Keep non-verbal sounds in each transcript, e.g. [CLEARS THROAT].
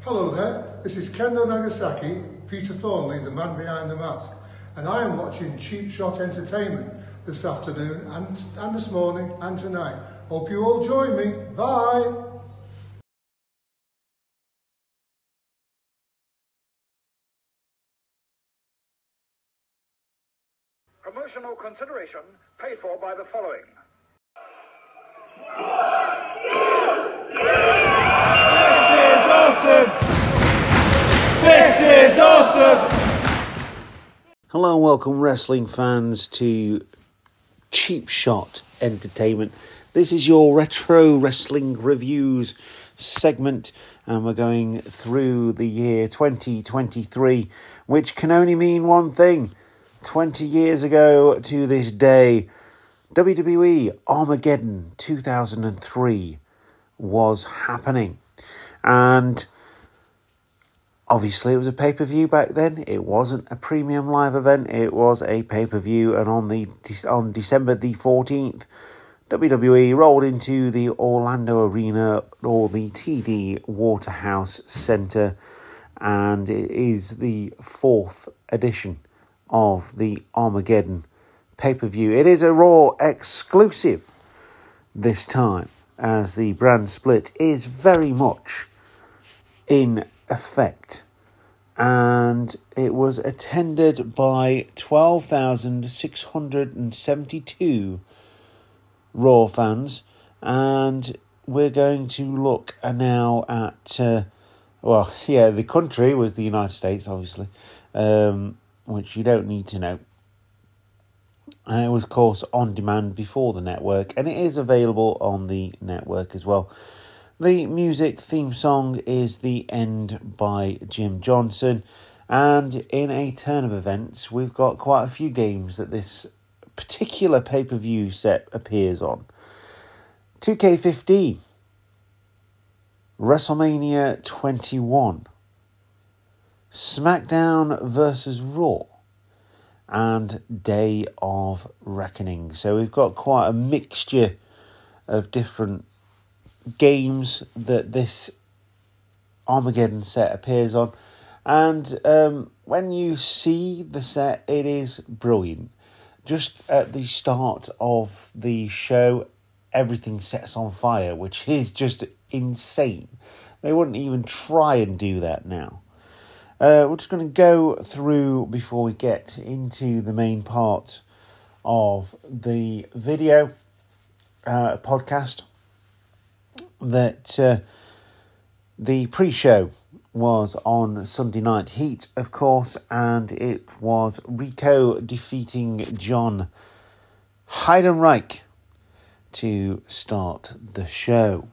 Hello there, this is Kendo Nagasaki, Peter Thornley, the man behind the mask, and I am watching Cheap Shot Entertainment this afternoon and, and this morning and tonight. Hope you all join me. Bye. Promotional consideration paid for by the following. This is awesome! This is awesome! Hello and welcome, wrestling fans, to Cheap Shot Entertainment. This is your retro wrestling reviews segment, and we're going through the year 2023, which can only mean one thing 20 years ago to this day, WWE Armageddon 2003 was happening. And obviously it was a pay-per-view back then. It wasn't a premium live event. It was a pay-per-view and on the on december the 14th wwe rolled into the orlando arena or the td waterhouse center and it is the fourth edition of the armageddon pay-per-view. It is a raw exclusive this time as the brand split is very much in effect. And it was attended by 12,672 Raw fans. And we're going to look now at, uh, well, [LAUGHS] yeah, the country was the United States, obviously, um, which you don't need to know. And it was, of course, on demand before the network, and it is available on the network as well. The music theme song is The End by Jim Johnson. And in a turn of events, we've got quite a few games that this particular pay per view set appears on. 2K15, WrestleMania 21, SmackDown versus Raw, and Day of Reckoning. So we've got quite a mixture of different games that this Armageddon set appears on. And um, when you see the set, it is brilliant. Just at the start of the show, everything sets on fire, which is just insane. They wouldn't even try and do that now. Uh, we're just going to go through before we get into the main part of the video uh, podcast that uh, the pre show was on Sunday Night Heat, of course, and it was Rico defeating John Heidenreich to start the show.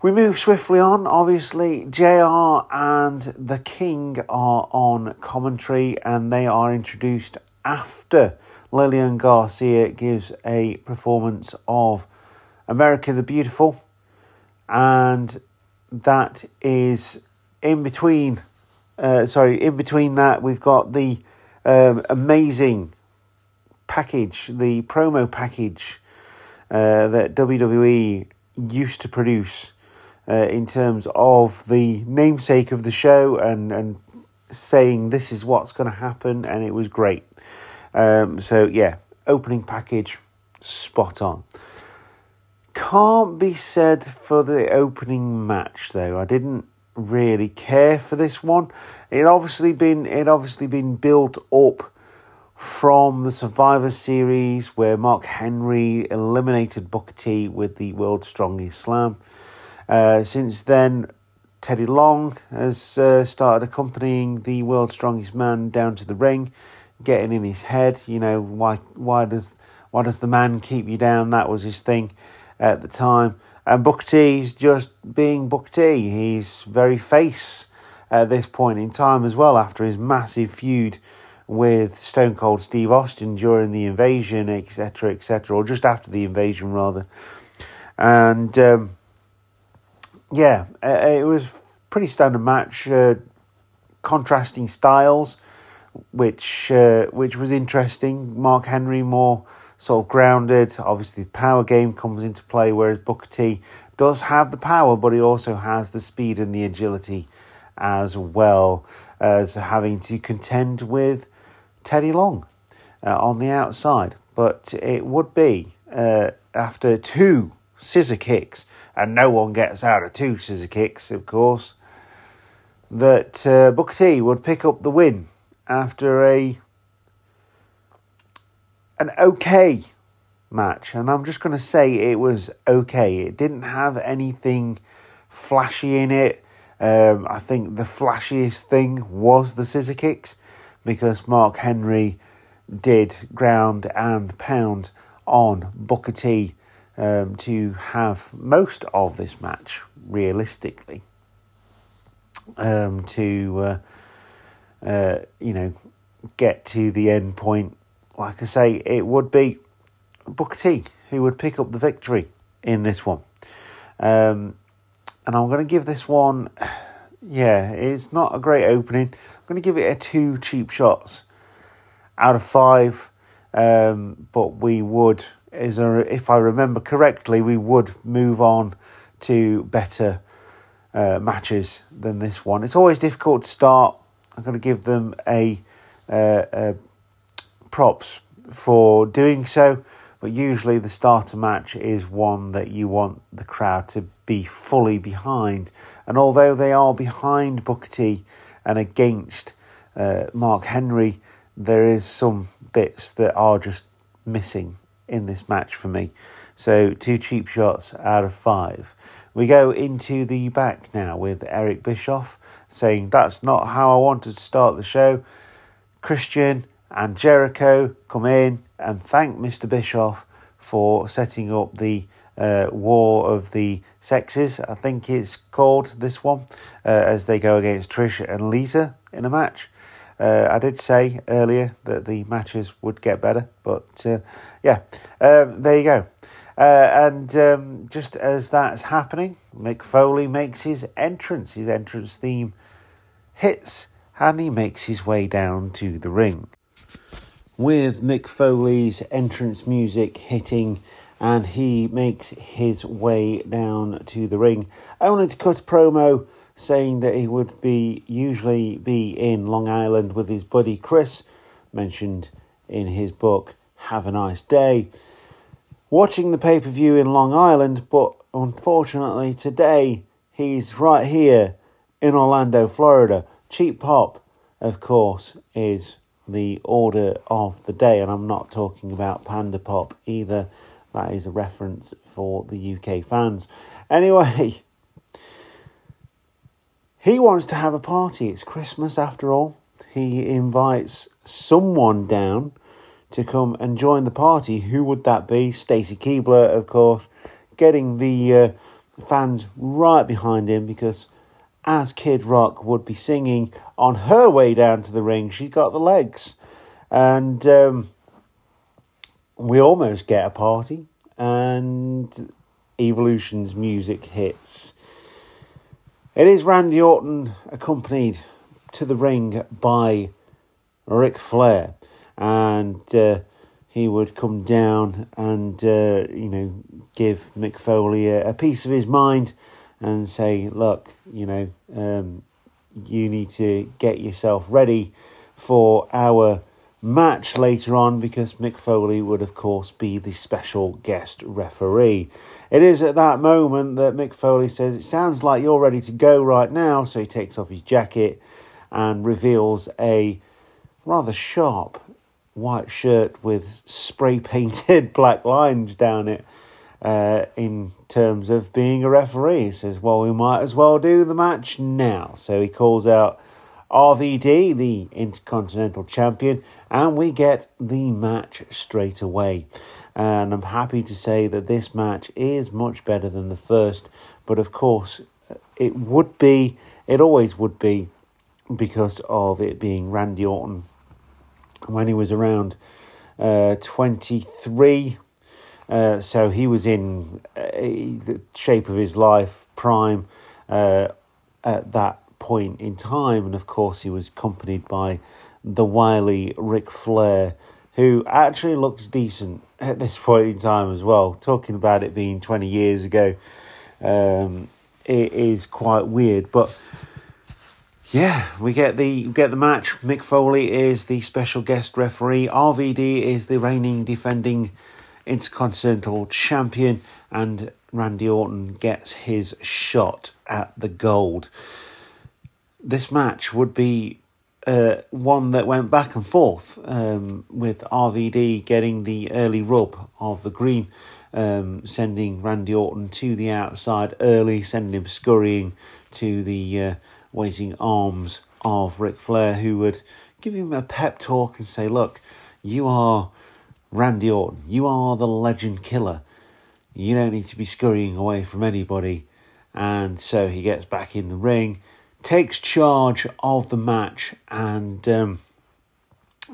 We move swiftly on. Obviously, JR and the King are on commentary and they are introduced after Lillian Garcia gives a performance of America the Beautiful, and that is in between. Uh, sorry, in between that, we've got the um, amazing package, the promo package uh, that WWE used to produce uh, in terms of the namesake of the show and, and saying this is what's going to happen, and it was great. Um, so, yeah, opening package, spot on. Can't be said for the opening match though. I didn't really care for this one. It obviously been it obviously been built up from the Survivor Series where Mark Henry eliminated Booker T with the World's Strongest Slam. Uh, since then, Teddy Long has uh, started accompanying the World's Strongest Man down to the ring, getting in his head. You know why? Why does why does the man keep you down? That was his thing at the time. And Booker T is just being Booker T. He's very face at this point in time as well after his massive feud with Stone Cold Steve Austin during the invasion, etc., etc., or just after the invasion, rather. And um, yeah, it was pretty standard match, uh, contrasting styles, which uh, which was interesting. Mark Henry more sort of grounded. Obviously, the power game comes into play, whereas Booker T does have the power, but he also has the speed and the agility as well as having to contend with Teddy Long uh, on the outside. But it would be uh, after two scissor kicks, and no one gets out of two scissor kicks, of course, that uh, Booker T would pick up the win after a an okay match. And I'm just going to say it was okay. It didn't have anything flashy in it. Um, I think the flashiest thing was the scissor kicks because Mark Henry did ground and pound on Booker T um, to have most of this match realistically. Um, to uh, uh, you know get to the end point, like I say, it would be Booker T who would pick up the victory in this one. Um, and I'm going to give this one, yeah, it's not a great opening. I'm going to give it a two cheap shots out of five. Um, but we would, is if I remember correctly, we would move on to better uh, matches than this one. It's always difficult to start. I'm going to give them a, uh, a props for doing so. But usually, the starter match is one that you want the crowd to be fully behind. And although they are behind Booker T and against uh, Mark Henry, there is some bits that are just missing in this match for me. So, two cheap shots out of five. We go into the back now with Eric Bischoff saying, That's not how I wanted to start the show. Christian and Jericho come in and thank Mr. Bischoff for setting up the uh, War of the Sexes, I think it's called this one, uh, as they go against Trish and Lita in a match. Uh, I did say earlier that the matches would get better, but uh, yeah, um, there you go. Uh, and um, just as that's happening, Mick Foley makes his entrance. His entrance theme hits, and he makes his way down to the ring with Mick Foley's entrance music hitting, and he makes his way down to the ring, only to cut promo saying that he would be usually be in Long Island with his buddy Chris, mentioned in his book Have a Nice Day, watching the pay per view in Long Island, but unfortunately today he's right here in Orlando, Florida. Cheap Pop, of course, is the order of the day, and I'm not talking about Panda Pop either. That is a reference for the UK fans. Anyway, [LAUGHS] he wants to have a party. It's Christmas after all. He invites someone down to come and join the party. Who would that be? Stacy Keibler, of course, getting the uh, fans right behind him because as Kid Rock would be singing on her way down to the ring, she got the legs. And um, we almost get a party, and Evolution's music hits. It is Randy Orton accompanied to the ring by Ric Flair, and uh, he would come down and uh, you know give Mick Foley a, a piece of his mind and say, look, you know, um, you need to get yourself ready for our match later on because Mick Foley would, of course, be the special guest referee. It is at that moment that Mick Foley says, It sounds like you're ready to go right now. So he takes off his jacket and reveals a rather sharp white shirt with spray painted [LAUGHS] black lines down it. Uh, in terms of being a referee. He says, Well, we might as well do the match now. So he calls out RVD, the Intercontinental Champion, and we get the match straight away. And I'm happy to say that this match is much better than the first, but of course, it would be, it always would be, because of it being Randy Orton when he was around uh, 23 uh, so he was in uh, the shape of his life, prime, uh, at that point in time. And of course, he was accompanied by the wily Ric Flair, who actually looks decent at this point in time as well. Talking about it being 20 years ago, Um, it is quite weird, but yeah, we get the we get the match. Mick Foley is the special guest referee. RVD is the reigning defending Intercontinental Champion, and Randy Orton gets his shot at the gold. This match would be uh, one that went back and forth um, with RVD getting the early rub of the green, um, sending Randy Orton to the outside early, sending him scurrying to the uh, waiting arms of Ric Flair, who would give him a pep talk and say, Look, you are Randy Orton, you are the legend killer. You don't need to be scurrying away from anybody. And so he gets back in the ring, takes charge of the match, and um,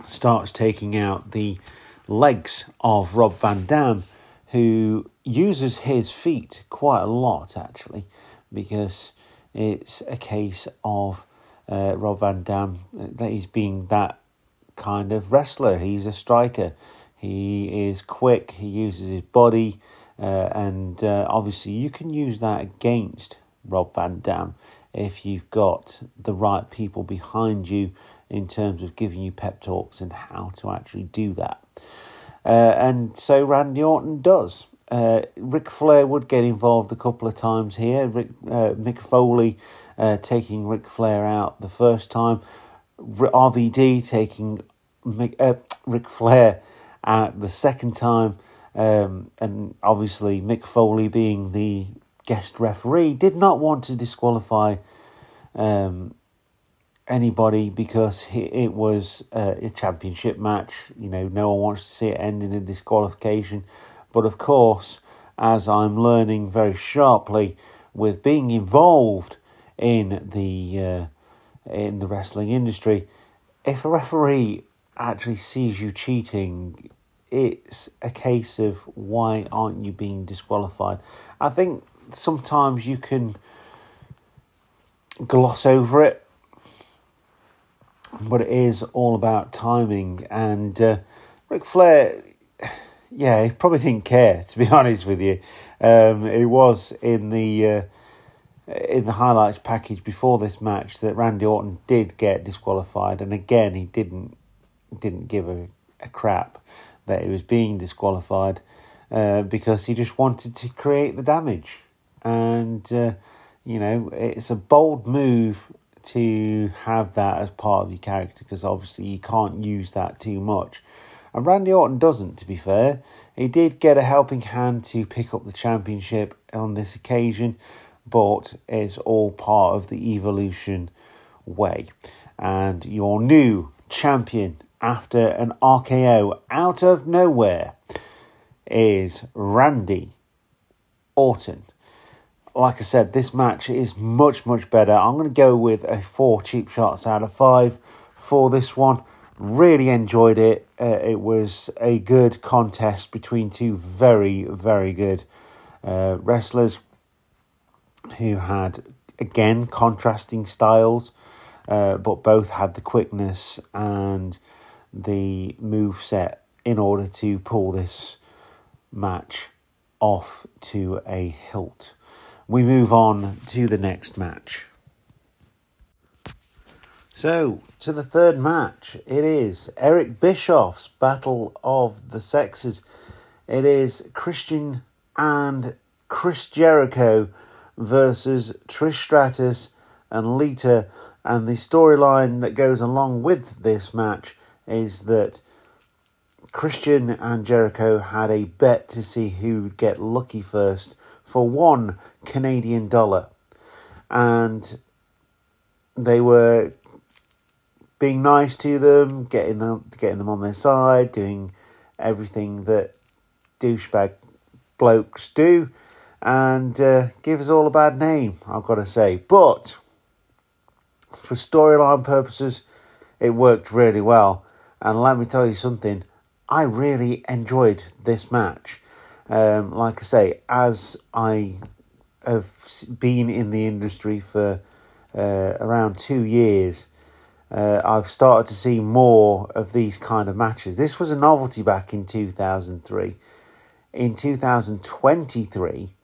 starts taking out the legs of Rob Van Dam, who uses his feet quite a lot actually, because it's a case of uh, Rob Van Dam that he's being that kind of wrestler. He's a striker. He is quick. He uses his body, uh, and uh, obviously you can use that against Rob Van Dam if you've got the right people behind you in terms of giving you pep talks and how to actually do that. Uh, and so Randy Orton does. Uh, Ric Flair would get involved a couple of times here. Rick, uh, Mick Foley uh, taking Ric Flair out the first time. RVD taking Mick, uh, Ric Flair out the second time. Um, and obviously, Mick Foley, being the guest referee, did not want to disqualify um, anybody because it was a championship match. You know, no one wants to see it end in a disqualification. But of course, as I'm learning very sharply with being involved in the uh, in the wrestling industry, if a referee actually sees you cheating, it's a case of why aren't you being disqualified? I think sometimes you can gloss over it, but it is all about timing. And uh, Ric Flair yeah, he probably didn't care to be [LAUGHS] honest with you. Um, it was in the uh, in the highlights package before this match that Randy Orton did get disqualified, and again he didn't didn't give a, a crap that he was being disqualified uh, because he just wanted to create the damage, and uh, you know it's a bold move to have that as part of your character because obviously you can't use that too much. And Randy Orton doesn't, to be fair. He did get a helping hand to pick up the championship on this occasion, but it's all part of the evolution way. And your new champion after an RKO out of nowhere is Randy Orton. Like I said, this match is much, much better. I'm going to go with a four cheap shots out of five for this one. Really enjoyed it. Uh, it was a good contest between two very, very good uh, wrestlers who had, again, contrasting styles, uh, but both had the quickness and the move set in order to pull this match off to a hilt. We move on to the next match. So, to the third match, it is Eric Bischoff's Battle of the Sexes. It is Christian and Chris Jericho versus Trish Stratus and Lita. And the storyline that goes along with this match is that Christian and Jericho had a bet to see who would get lucky first for one Canadian dollar. And they were being nice to them, getting them getting them on their side, doing everything that douchebag blokes do, and uh, give us all a bad name. I've got to say, but for storyline purposes, it worked really well. And let me tell you something, I really enjoyed this match. Um, like I say, as I have been in the industry for uh, around two years, uh, I've started to see more of these kind of matches. This was a novelty back in 2003. In 2023,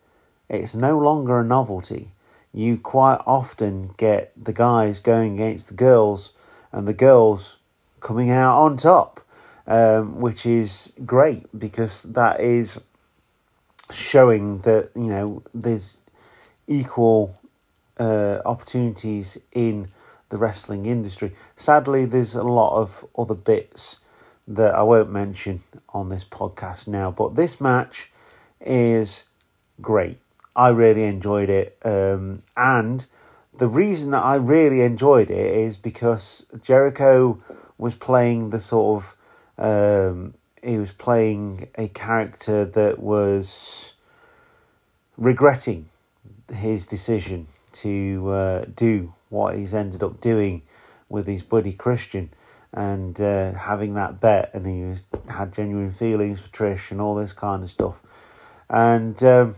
It's no longer a novelty. You quite often get the guys going against the girls and the girls coming out on top, um, which is great because that is showing that you know there's equal uh, opportunities in the wrestling industry. Sadly, there's a lot of other bits that I won't mention on this podcast now, but this match is great. I really enjoyed it, um, and the reason that I really enjoyed it is because Jericho was playing the sort of um, he was playing a character that was regretting his decision to uh, do what he's ended up doing with his buddy Christian and uh, having that bet, and he was, had genuine feelings for Trish and all this kind of stuff. And um,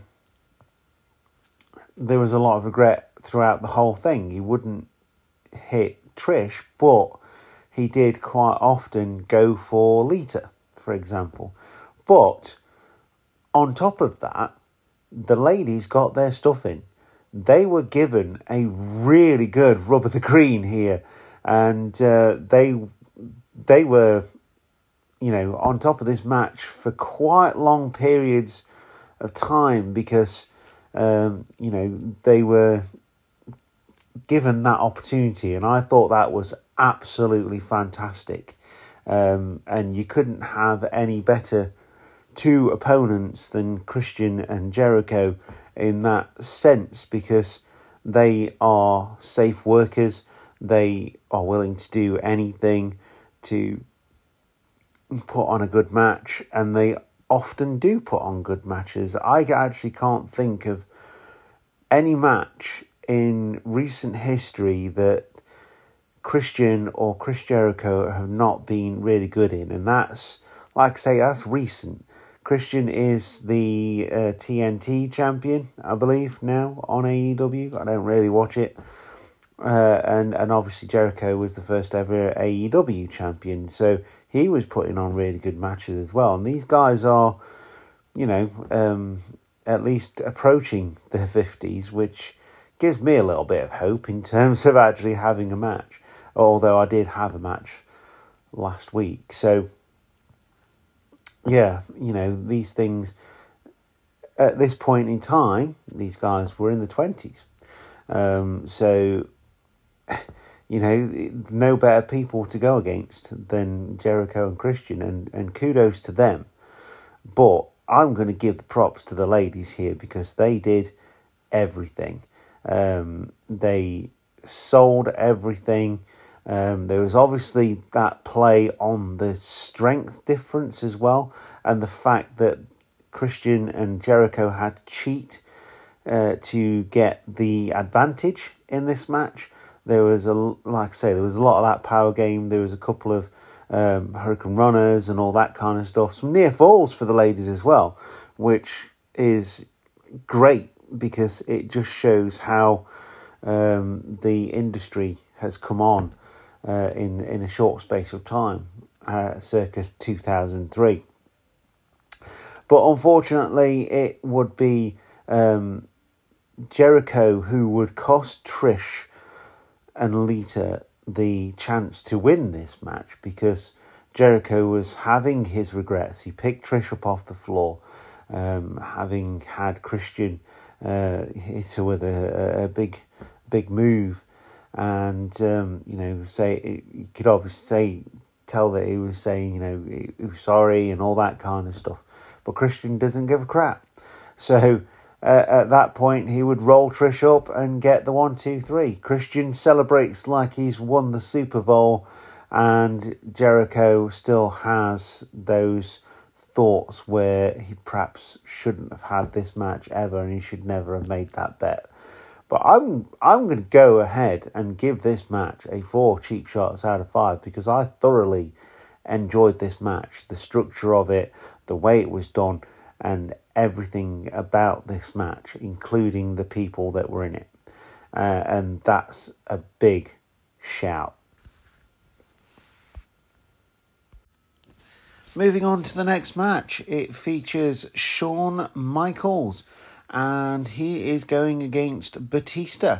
there was a lot of regret throughout the whole thing. He wouldn't hit Trish, but he did quite often go for Lita, for example. But on top of that, the ladies got their stuff in. They were given a really good rub of the green here, and uh, they they were, you know, on top of this match for quite long periods of time because, um, you know, they were given that opportunity, and I thought that was absolutely fantastic. Um, and you couldn't have any better two opponents than Christian and Jericho in that sense because they are safe workers. They are willing to do anything to put on a good match, and they often do put on good matches. I actually can't think of any match in recent history that Christian or Chris Jericho have not been really good in, and that's like I say, that's recent. Christian is the uh, TNT champion, I believe, now on AEW. I don't really watch it. Uh, and and obviously Jericho was the first ever AEW champion, so he was putting on really good matches as well. And these guys are, you know, um, at least approaching their fifties, which gives me a little bit of hope in terms of actually having a match. Although I did have a match last week, so yeah, you know these things. At this point in time, these guys were in the twenties, um, so [SIGHS] you know, no better people to go against than Jericho and Christian, and, and kudos to them. But I'm going to give the props to the ladies here because they did everything. Um, they sold everything. Um, there was obviously that play on the strength difference as well, and the fact that Christian and Jericho had to cheat uh, to get the advantage in this match. There was a like I say, there was a lot of that power game. There was a couple of um, hurricane runners and all that kind of stuff. Some near falls for the ladies as well, which is great because it just shows how um, the industry has come on uh, in in a short space of time, uh, circa two thousand three. But unfortunately, it would be um, Jericho who would cost Trish and Lita the chance to win this match because Jericho was having his regrets. He picked Trish up off the floor, um, having had Christian uh, hit her with a, a big, big move, and um, you know, say you could obviously say tell that he was saying you know he was sorry and all that kind of stuff, but Christian doesn't give a crap. So uh, at that point, he would roll Trish up and get the one, two, three. Christian celebrates like he's won the Super Bowl, and Jericho still has those thoughts where he perhaps shouldn't have had this match ever, and he should never have made that bet. But I'm I'm going to go ahead and give this match a four cheap shots out of five because I thoroughly enjoyed this match, the structure of it, the way it was done, and everything about this match, including the people that were in it. Uh, and that's a big shout. Moving on to the next match, it features Shawn Michaels and he is going against Batista,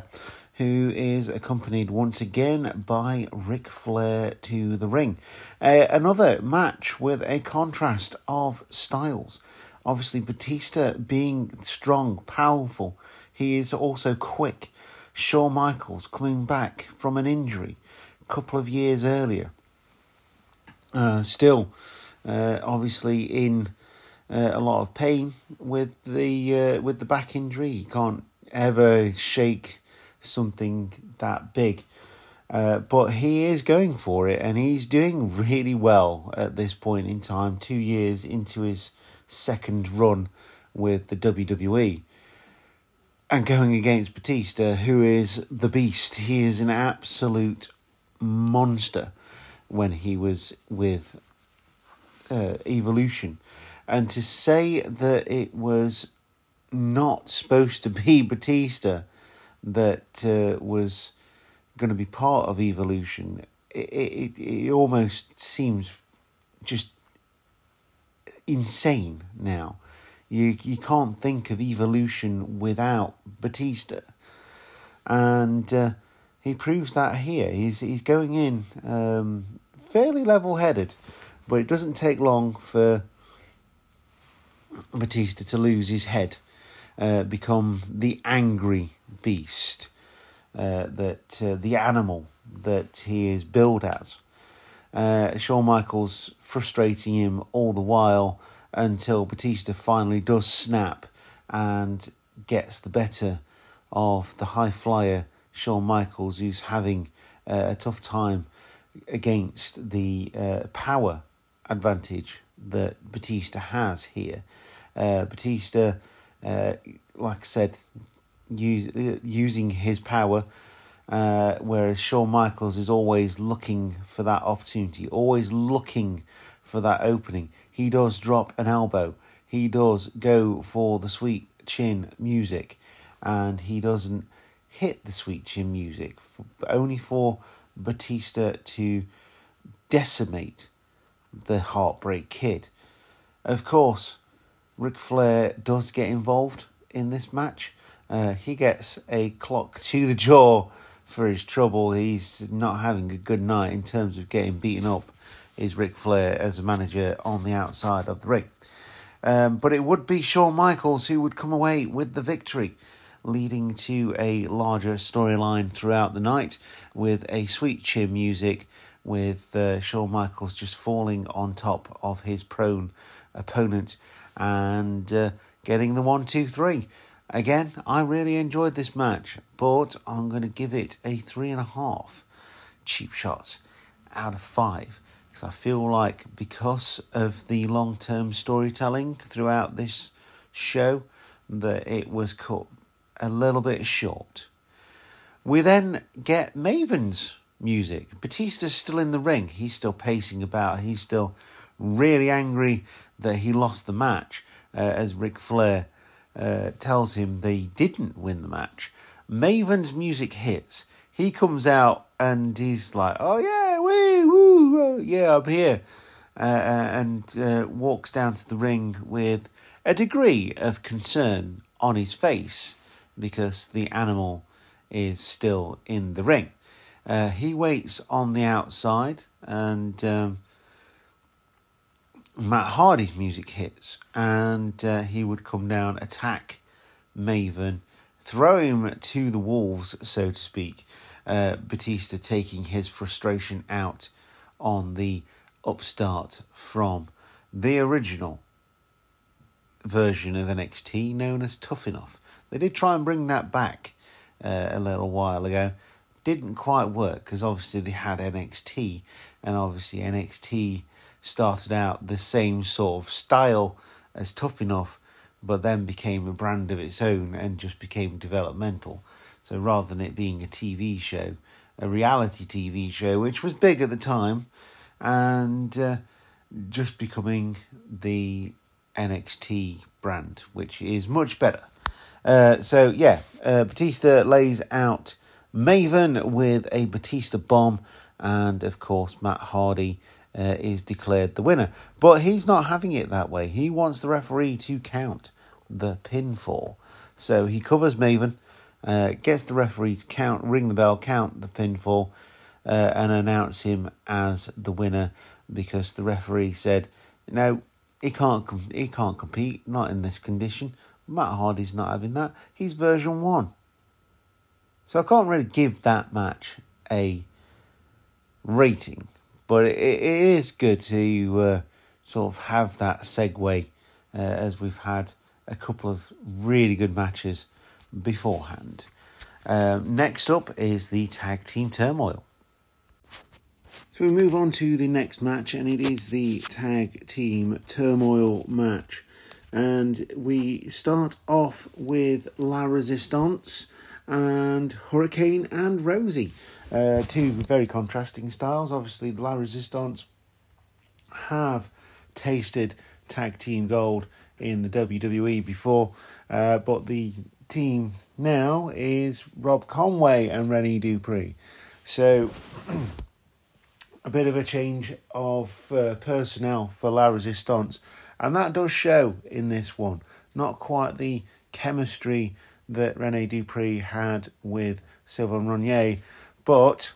who is accompanied once again by Ric Flair to the ring. Uh, another match with a contrast of styles. Obviously, Batista being strong, powerful, he is also quick. Shawn Michaels coming back from an injury a couple of years earlier. Uh, still, uh, obviously in uh, a lot of pain with the uh, with the back injury. He can't ever shake something that big. Uh, but he is going for it and he's doing really well at this point in time, two years into his second run with the WWE. And going against Batista, who is the beast. He is an absolute monster when he was with uh, Evolution. And to say that it was not supposed to be [LAUGHS] Batista that uh, was going to be part of Evolution, it, it, it almost seems just insane now. You you can't think of evolution without Batista, and uh, he proves that here. He's he's going in um, fairly level headed, but it doesn't take long for Batista to lose his head, uh, become the angry beast, uh, that uh, the animal that he is billed as. Uh, Shawn Michaels frustrating him all the while until Batista finally does snap and gets the better of the high flyer Shawn Michaels, who's having uh, a tough time against the uh, power advantage that Batista has here. Uh, Batista, uh, like I said, use, using his power, uh, whereas Shawn Michaels is always looking for that opportunity, always looking for that opening. He does drop an elbow. He does go for the sweet chin music, and he doesn't hit the sweet chin music, for, only for Batista to decimate the Heartbreak Kid. Of course, Ric Flair does get involved in this match. Uh, he gets a clock [LAUGHS] to the jaw for his trouble. He's not having a good night in terms of getting beaten up. Is Ric Flair as a manager on the outside of the ring? Um, but it would be Shawn Michaels who would come away with the victory, leading to a larger storyline throughout the night with a sweet chin music, with uh, Shawn Michaels just falling on top of his prone opponent and uh, getting the one, two, three. Again, I really enjoyed this match, but I'm going to give it a three and a half cheap shots out of five because I feel like because of the long term storytelling throughout this show that it was cut a little bit short. We then get Maven's music. Batista's still in the ring. He's still pacing about. He's still really angry that he lost the match, uh, as Ric Flair uh, tells him they didn't win the match. Maven's music hits. He comes out and he's like, "Oh yeah, wee woo, yeah, I'm here," uh, uh, and uh, walks down to the ring with a degree of concern on his face because the animal is still in the ring. Uh, he waits on the outside and. Um, Matt Hardy's music hits, and uh, he would come down, attack Maven, throw him to the wolves, so to speak. Uh, Batista taking his frustration out on the upstart from the original version of NXT known as Tough Enough. They did try and bring that back uh, a little while ago. Didn't quite work because obviously they had NXT, and obviously NXT started out the same sort of style as Tough Enough, but then became a brand of its own and just became developmental. So rather than it being a TV show, a reality TV show, which was big at the time, and uh, just becoming the NXT brand, which is much better. Uh, so yeah, uh, Batista lays out Maven with a Batista bomb, and of course Matt Hardy uh, is declared the winner. But he's not having it that way. He wants the referee to count the pinfall. So he covers Maven, uh, gets the referee to count, ring the bell, count the pinfall, uh, and announce him as the winner because the referee said, "No, he can't. Com- he can't compete. Not in this condition. Matt Hardy's not having that. He's version one." So I can't really give that match a rating, but it, it is good to uh, sort of have that segue uh, as we've had a couple of really good matches beforehand. Um, next up is the tag team turmoil. So we move on to the next match, and it is the tag team turmoil match. And we start off with La Resistance and Hurricane and Rosie. Uh, two very contrasting styles. Obviously, the La Resistance have tasted tag team gold in the WWE before, uh, but the team now is Rob Conway and Rene Dupree. So, [CLEARS THROAT] a bit of a change of uh, personnel for La Resistance, and that does show in this one. Not quite the chemistry that Rene Dupree had with Sylvain Grenier, but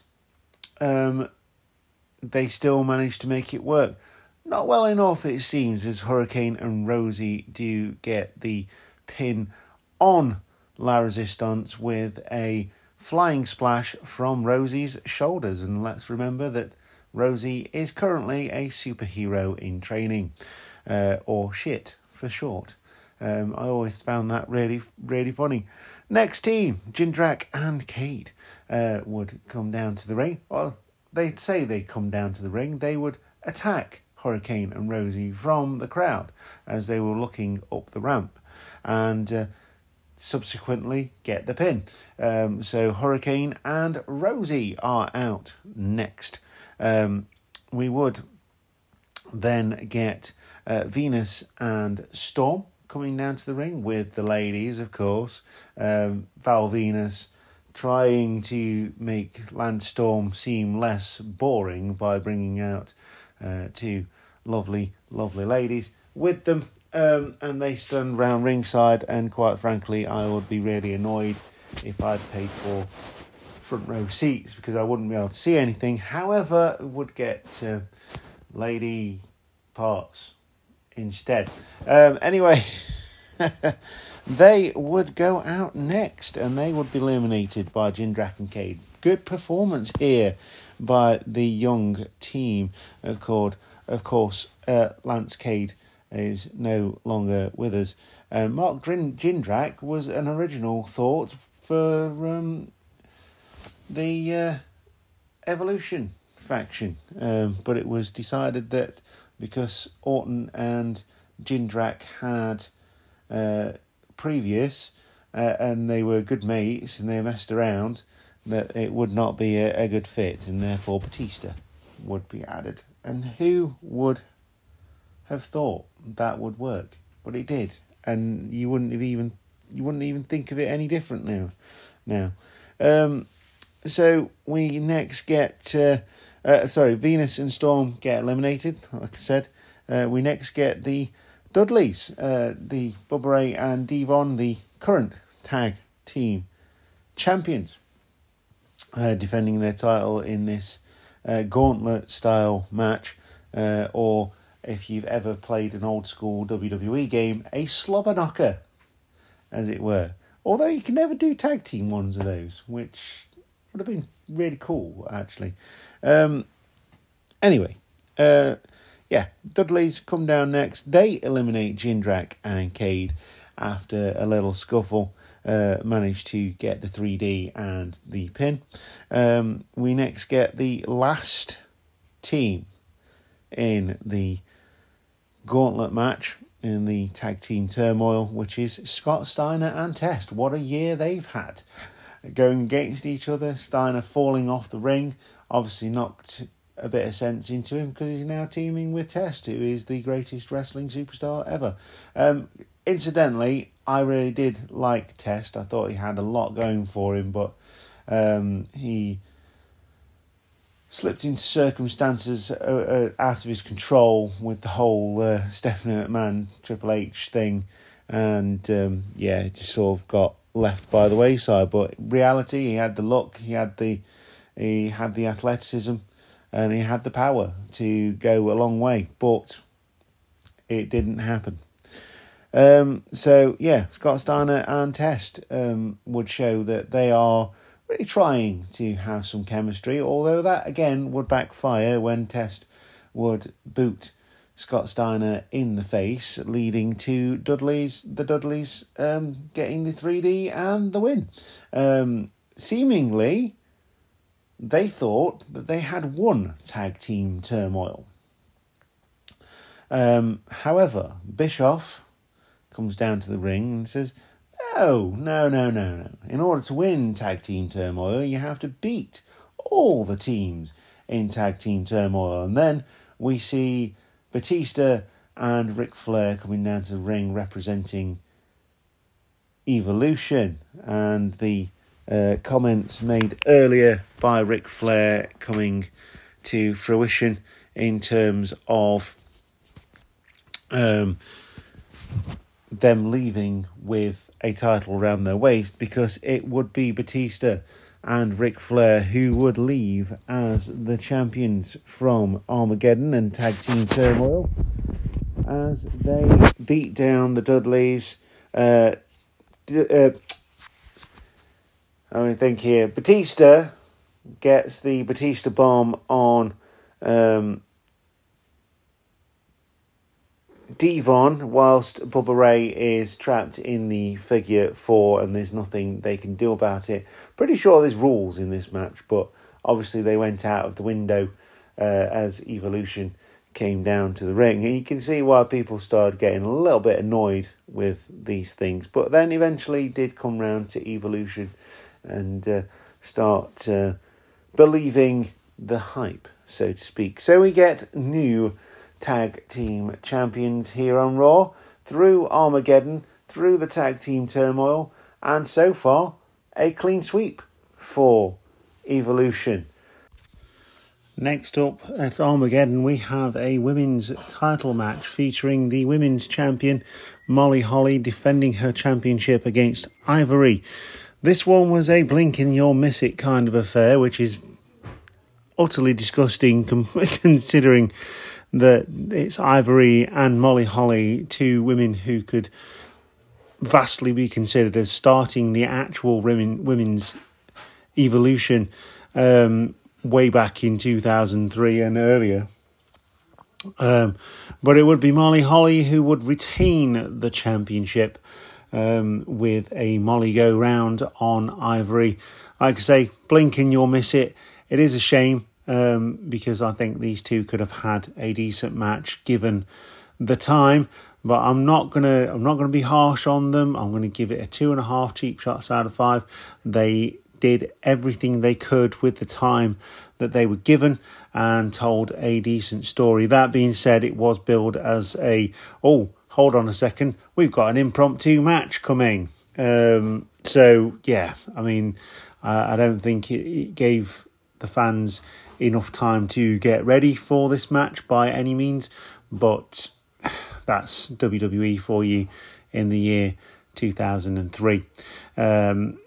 um, they still managed to make it work. Not well enough, it seems, as Hurricane and Rosie do get the pin on La Resistance with a flying splash from Rosie's shoulders. And let's remember that Rosie is currently a superhero in training, uh, or shit for short. Um, I always found that really, really funny. Next team, Jindrak and Cade uh, would come down to the ring. Well, they'd say they come down to the ring. They would attack Hurricane and Rosie from the crowd as they were looking up the ramp, and uh, subsequently get the pin. Um, so Hurricane and Rosie are out next. Um, we would then get uh, Venis and Storm coming down to the ring with the ladies, of course. Um, Val Venis trying to make Lance Storm seem less boring by bringing out uh, two lovely, lovely ladies with them. Um, and they stand round ringside, and quite frankly, I would be really annoyed if I'd paid for front row seats because I wouldn't be able to see anything. However, would get uh, lady parts instead. Um, anyway, [LAUGHS] they would go out next and they would be eliminated by Jindrak and Cade. Good performance here by the young team. Of course, of course, uh, Lance Cade is no longer with us. And Mark Jindrak was an original thought for um, the uh, Evolution faction, um, but it was decided that because Orton and Jindrak had uh, previous uh, and they were good mates and they messed around, that it would not be a, a good fit, and therefore Batista would be added. And who would have thought that would work? But it did, and you wouldn't have even you wouldn't even think of it any different now. Now, um, so we next get uh, uh, sorry, Venis and Storm get eliminated. Like I said, uh, we next get the Dudleys, uh, the Bubba Ray and Devon, the current tag team champions, uh, defending their title in this uh, gauntlet style match, uh, or if you've ever played an old school WWE game, a slobber knocker, as it were. Although you can never do tag team ones of those, which would have been really cool, actually. Um, anyway, uh, yeah, Dudley's come down next. They eliminate Jindrak and Cade after a little scuffle. Uh, managed to get the 3D and the pin. Um, we next get the last team in the gauntlet match in the tag team turmoil, which is Scott Steiner and Test. What a year they've had going against each other. Steiner falling off the ring, obviously knocked a bit of sense into him because he's now teaming with Test, who is the greatest wrestling superstar ever. Um, incidentally, I really did like Test. I thought he had a lot going for him, but um, he slipped into circumstances uh, uh, out of his control with the whole uh, [LAUGHS] Stephanie McMahon Triple H thing. and um, yeah, just sort of got left by the wayside. But reality, he had the look, he had the he had the athleticism, and he had the power to go a long way. But it didn't happen. Um, so yeah, Scott Steiner and Test um, would show that they are really trying to have some chemistry. Although that again would backfire when Test would boot Scott Steiner in the face, leading to Dudley's the Dudleys um, getting the three D and the win. Um, seemingly, they thought that they had won tag team turmoil. Um, however, Bischoff comes down to the ring and says, No, no, no, no, no. In order to win Tag Team Turmoil, you have to beat all the teams in Tag Team Turmoil. And then we see Batista and Ric Flair coming down to the ring representing Evolution. And the uh, comments made earlier by Ric Flair coming to fruition in terms of um, them leaving with a title around their waist because it would be Batista and Ric Flair who would leave as the champions from Armageddon and Tag Team Turmoil as they beat down the Dudleys. Uh, uh, I mean, think here Batista gets the Batista bomb on um, D-Von, whilst Bubba Ray is trapped in the figure four and there's nothing they can do about it. Pretty sure there's rules in this match, but obviously they went out of the window uh, as Evolution came down to the ring. And you can see why people started getting a little bit annoyed with these things, but then eventually did come round to Evolution and uh, start uh, believing the hype, so to speak. So we get new tag team champions here on Raw through Armageddon, through the tag team turmoil, and so far a clean sweep for Evolution. Next up at Armageddon, we have a women's title match featuring the women's champion Molly Holly defending her championship against Ivory. This one was a blink in you'll miss it kind of affair, which is utterly disgusting [LAUGHS] considering that it's Ivory and Molly Holly, two women who could vastly be considered as starting the actual women women's evolution um, way back in 2003 and earlier. Um, but it would be Molly Holly who would retain the championship um, with a Molly go round on Ivory. Like I say, blink and you'll miss it. It is a shame um, because I think these two could have had a decent match given the time. But I'm not gonna I'm not gonna be harsh on them. I'm gonna give it a two and a half cheap shots out of five. They did everything they could with the time that they were given and told a decent story. That being said, it was billed as a oh hold on a second, we've got an impromptu match coming. Um, so yeah, I mean, uh, I don't think it, it gave the fans enough time to get ready for this match by any means, but that's WWE for you in the year 2003. Um,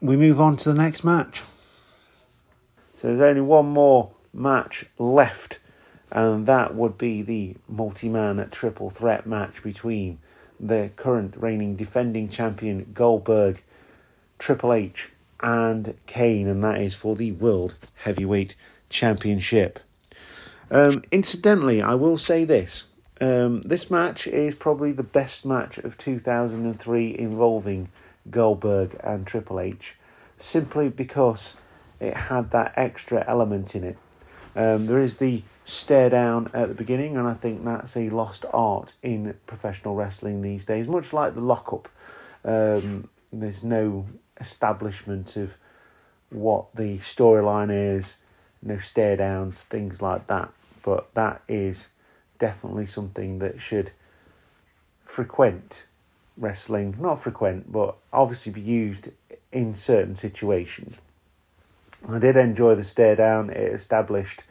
we move on to the next match. So there's only one more match left, and that would be the multi man triple threat match between the current reigning defending champion Goldberg, Triple H, and Kane, and that is for the World Heavyweight Championship. Um, incidentally, I will say this. Um, this match is probably the best match of 2003 involving Goldberg and Triple H, simply because it had that extra element in it. Um, there is the stare down at the beginning, and I think that's a lost art in professional wrestling these days, much like the lockup. Um, there's no establishment of what the storyline is, no stare downs, things like that. But that is definitely something that should frequent wrestling, not frequent, but obviously be used in certain situations. I did enjoy the stare down, it established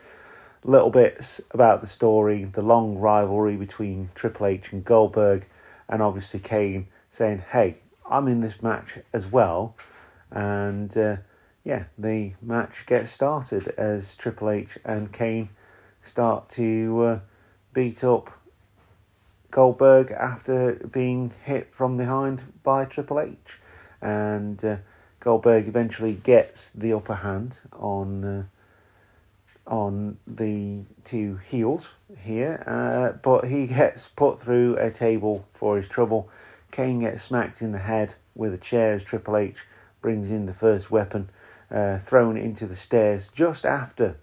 little bits about the story, the long rivalry between Triple H and Goldberg, and obviously Kane saying, "Hey, I'm in this match as well," and uh, yeah, the match gets started as Triple H and Kane start to uh, beat up Goldberg after being hit from behind by Triple H, and uh, Goldberg eventually gets the upper hand on uh, on the two heels here, uh, but he gets put through a table for his trouble. Kane gets smacked in the head with a chair as Triple H brings in the first weapon, uh, thrown into the stairs just after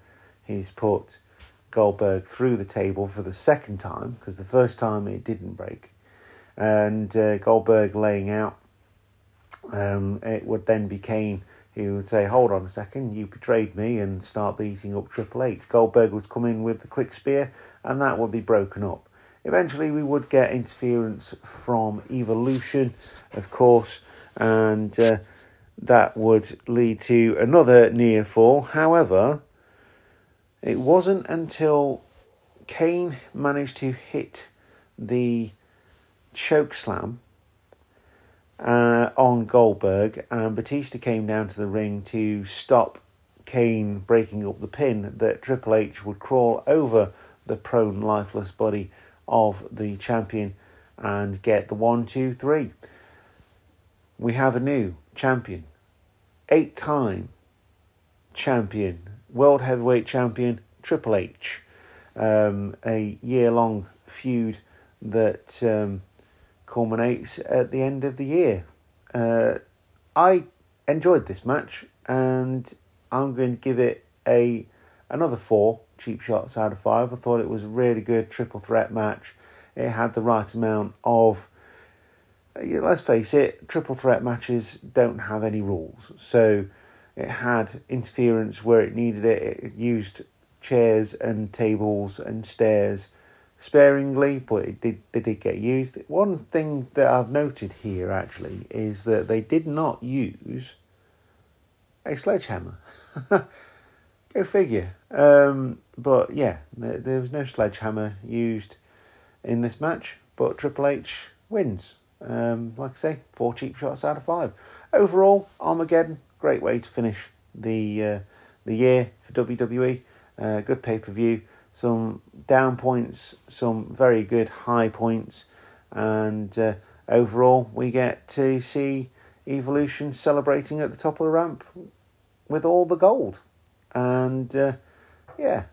he's put Goldberg through the table for the second time because the first time it didn't break, and uh, Goldberg laying out. Um, it would then be Kane who would say, "Hold on a second, you betrayed me," and start beating up Triple H. Goldberg would come in with the quick spear, and that would be broken up. Eventually, we would get interference from Evolution, of course, and uh, that would lead to another near fall. However, it wasn't until Kane managed to hit the choke slam uh, on Goldberg, and Batista came down to the ring to stop Kane breaking up the pin that Triple H would crawl over the prone, lifeless body of the champion and get the one, two, three. We have a new champion, eight time champion World Heavyweight Champion Triple H. Um, a year long feud that um, culminates at the end of the year. Uh, I enjoyed this match and I'm going to give it a another four cheap shots out of five. I thought it was a really good triple threat match. It had the right amount of let's face it, triple threat matches don't have any rules. So it had interference where it needed it. It used chairs and tables and stairs sparingly, but it did they did get used. One thing that I've noted here actually is that they did not use a sledgehammer. [LAUGHS] Go figure. Um, but yeah, there, there was no sledgehammer used in this match, but Triple H wins. Um, like I say, four cheap shots out of five. Overall, Armageddon Great way to finish the uh, the year for WWE. Uh, good pay per view. Some down points, some very good high points, and uh, overall we get to see Evolution celebrating at the top of the ramp with all the gold, and uh, yeah,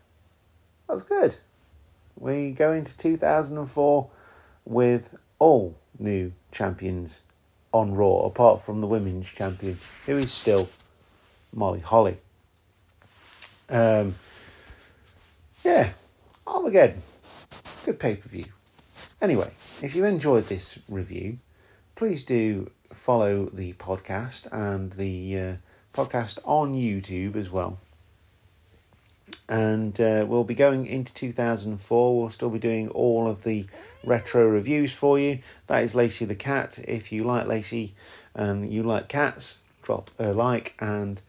that's good. We go into two thousand and four with all new champions on Raw, apart from the women's champion, who is still Molly Holly. Um, yeah, Armageddon. Good pay per view. Anyway, if you enjoyed this review, please do follow the podcast and the uh, podcast on YouTube as well and uh, we'll be going into 2004. We'll still be doing all of the retro reviews for you. That is Lacey the cat. If you like Lacey and you like cats, drop a like and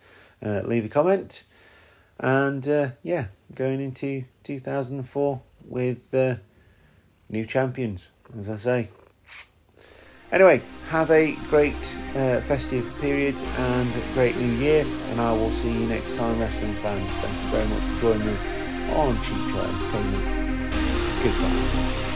uh, leave a comment. And uh, yeah, going into 2004 with uh, new champions, as I say. Anyway, have a great uh, festive period and great new year, and I will see you next time, wrestling fans. Thank you very much for joining me on Cheap Shot Entertainment. Goodbye.